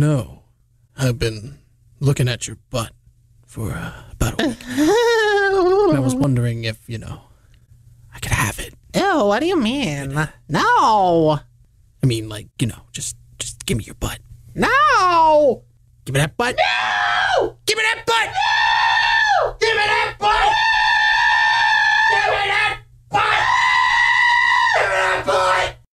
know I've been looking at your butt for uh, about a week. I was wondering if, you know, I could have it. Ew, what do you mean? No. I mean, like, you know, just just give me your butt. No. Give me that butt. No. Give me that butt. No. Give me that butt. No! Give me that butt. No! Give me that butt.